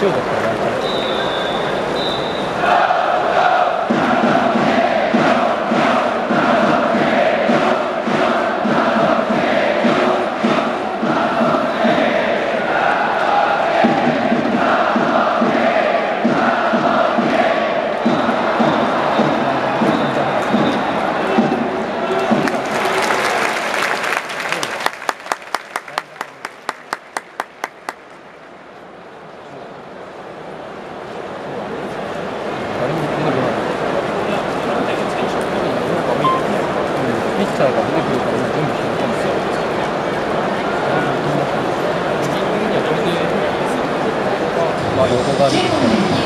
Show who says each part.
Speaker 1: ช่วย てくるから全部開かないまあ横が出てきた